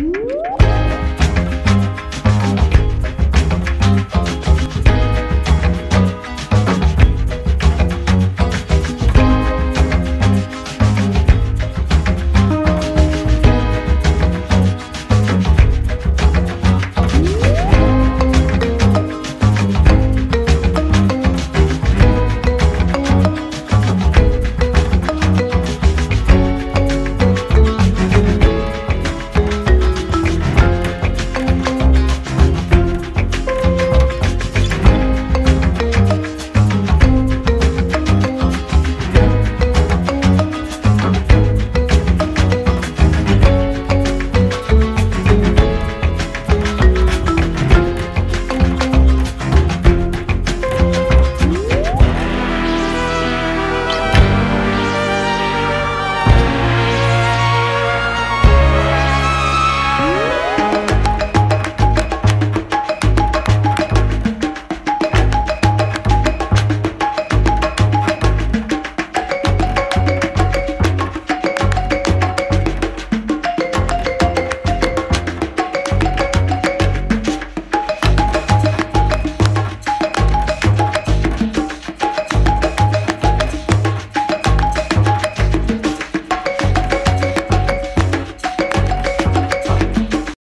Woo!